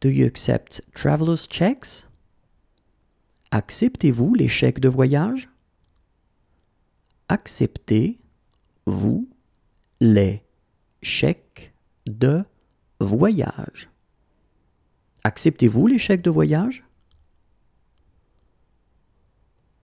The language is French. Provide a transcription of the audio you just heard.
Do you accept traveler's checks? Acceptez-vous les chèques de voyage? Acceptez-vous les chèques de voyage? Acceptez-vous les chèques de voyage?